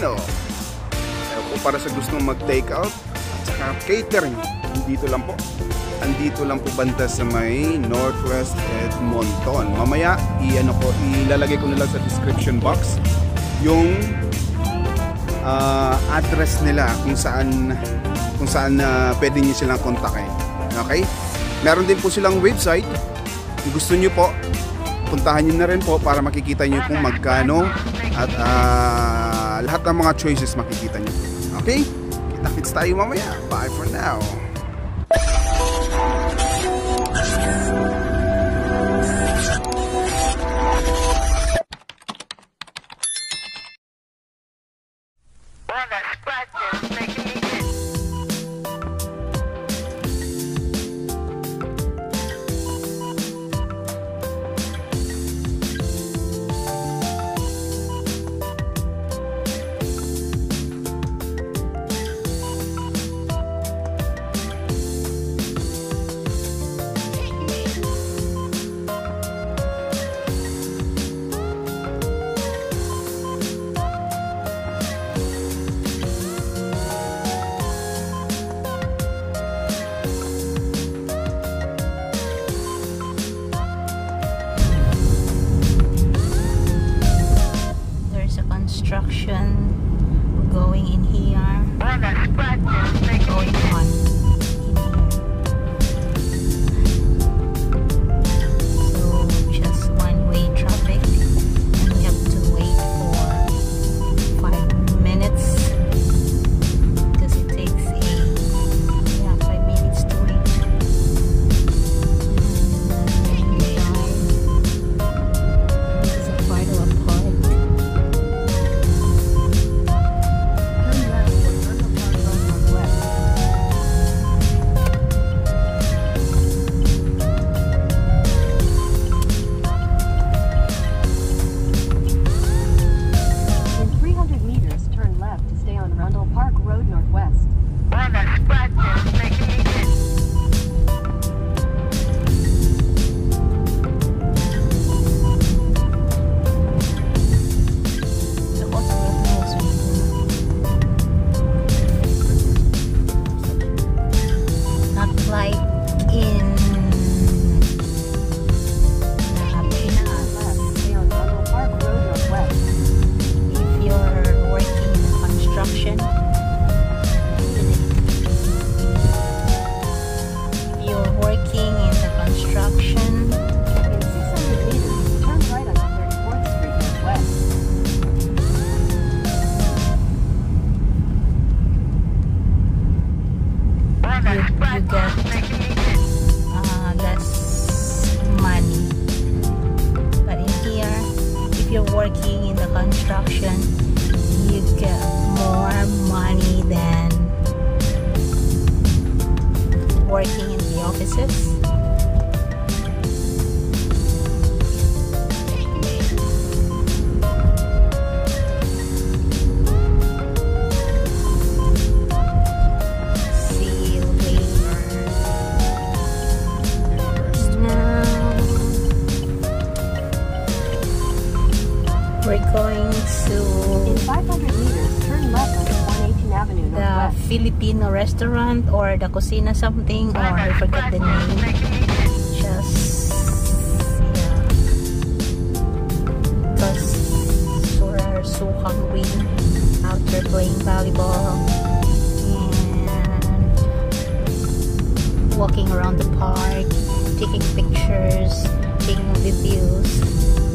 na Filipino. Kaya po para sa gustong mag-take out at saka catering, dito lang po. Andito lang po banda sa may Northwest Edmonton. Mamaya, i-ano ko, ilalagay ko na sa description box yung uh, address nila kung saan kung saan uh, pwede niyo silang kontakin. Okay? Meron din po silang website. Kung gusto niyo po, puntahan niyo na rin po para makikita niyo kung magkano at uh, lahat ng mga choices makikita niyo. Okay? Kita-kits tayo mamaya. Bye for now. Restaurant or the Cocina something or I forgot the name. Just yeah. Because we're so hungry after playing volleyball and walking around the park, taking pictures, taking videos.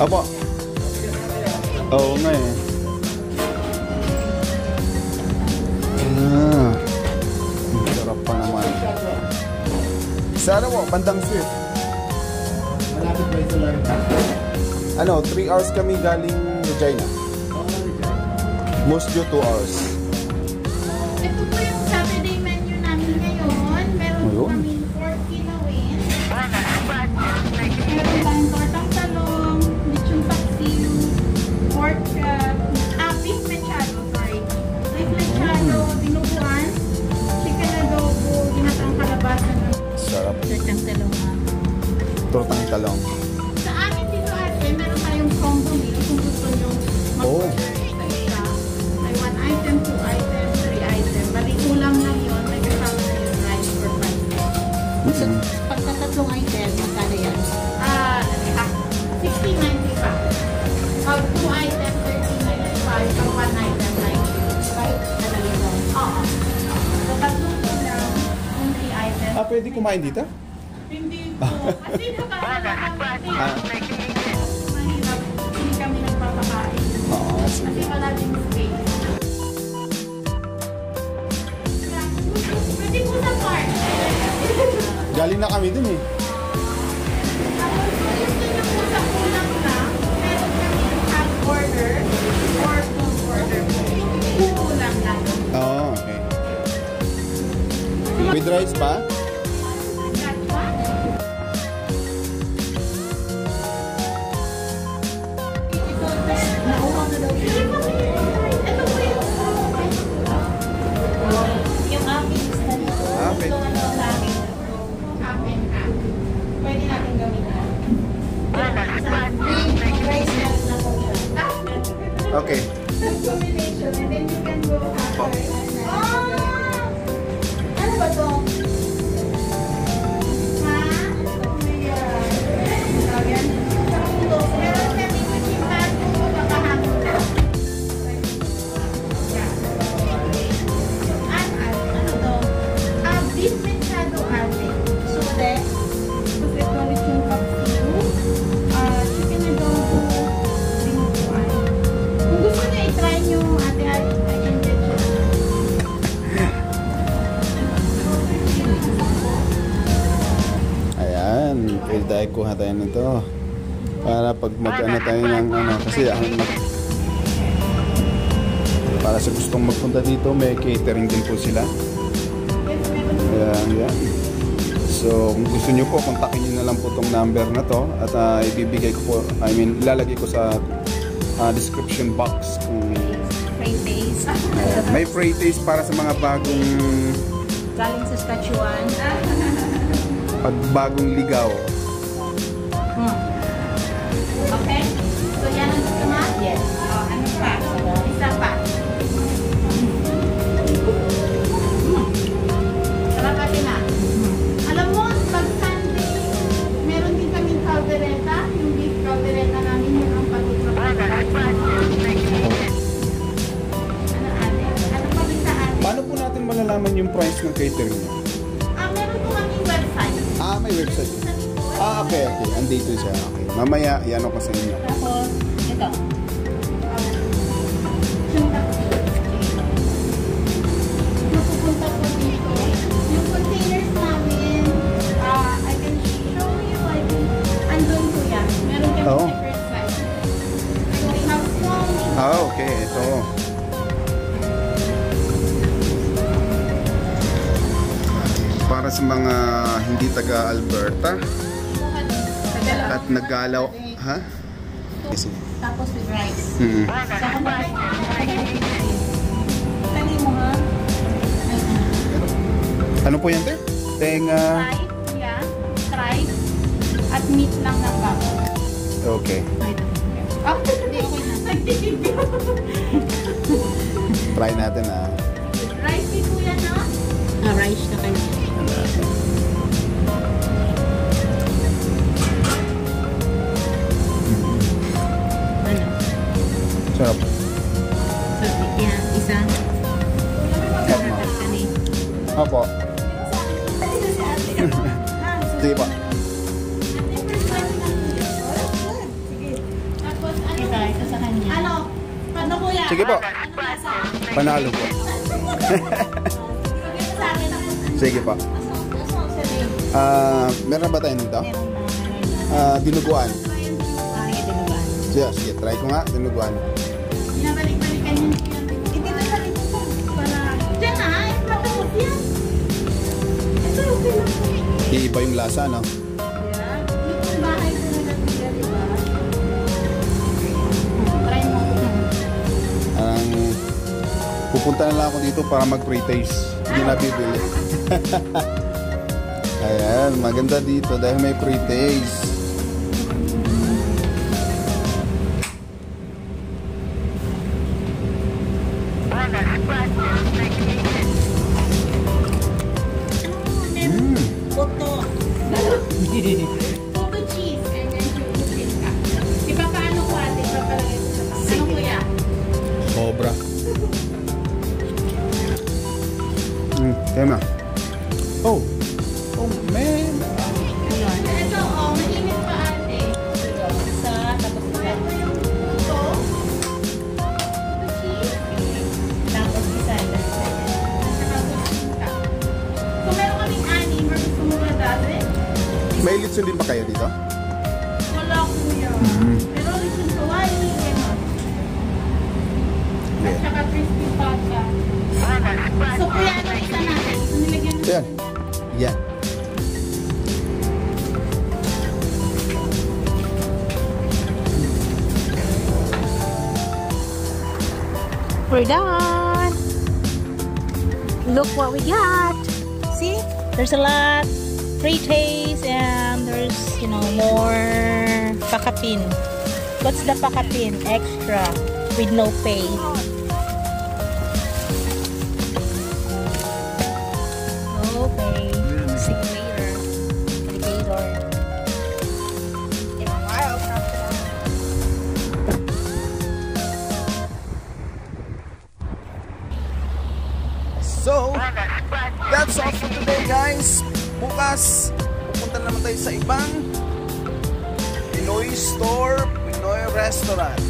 Apo. Oo nga eh. Ah. Sarap pa naman. Sa ano po, bandang Swift. Malapit ba ito lang? Ano, 3 hours kami galing Regina. Most due 2 hours. Kumain dito? Hindi po. Kasi nakakalaman kasi. Ah. Mahirap. Hindi kami nagpapakain. Oo, Kasi sige. wala din space. Pwede po sa park. Galing na kami dun eh. Tapos kung gusto niyo po sa kulang meron kami half order or full order po. Yung kulang lang. Oo, okay. With rice pa? Mag-ano tayo ng ano, kasi ang mag- para sa gustong magpunta dito, may catering din po sila. Ayan, yan. So, kung gusto nyo po, kontakin nyo na lang po tong number na to at ah, ibibigay ko po, I mean, ilalagay ko sa ah, description box kung Free taste. ah, may free taste para sa mga bagong Galing sa Saskatchewan. pag bagong ligaw. Catering nyo? Ah, meron po kaming website. Ah, may website. Ah, okay, okay. Andito siya. Okay. Mamaya, yan ako sa inyo. Tapos, ito. Mapupunta po dito. Yung containers namin, ah, I can show you, I can, andun po yan. Meron kami we have small, Ah, okay. Ito. Para sa mga hindi taga Alberta at nagalaw, ha? Tapos with rice. Mm. Ha? Ano po yan, te? Tenga. yeah, tripe, at meat lang ng bako. Okay. Oh, na. Try natin, ah. Rice ni kuya, no? Ah, rice na kanya. Ano? Sarap. So, yan. Isa. Tama. Kani. Opo. Sige po. kuya. Sige po. Ano lasa? Panalo po. Sabi mo sa akin ako. Sige po. Ah, meron ba tayo nito? Ah, dinuguan. Sige, sige, try ko nga, dinuguan. Binabalik-balikan yun. Hindi na sa likod ko. Para... Diyan na, ay, matapos yan. Ito, okay lang. Iiba yung lasa, no? Yeah. Yung bahay ko na natira, di ba? Try mo. Ang pupunta na lang ako dito para mag pre-taste. Hindi na bibili. Ayan, maganda dito dahil may pre-taste. Sobra. Mm, tema. Oh. Oh, man. Ito, oh, mainit pa ate. Tapos isa. Ito. Tapos isa. Chuchukin ka. Kung meron kaming anim, or gusto mo na dati? May litson din ba kayo dito? Wala kuya. Pero listen to why. At saka crispy pata. So, kuya, ano isa natin? Nilagyan mo. We're done. Look what we got. See? There's a lot. Free taste and there's, you know, more pakapin. What's the pakapin? Extra with no pay. Okay. See today guys. Bukas, pupunta naman tayo sa ibang Pinoy store, Pinoy restaurant.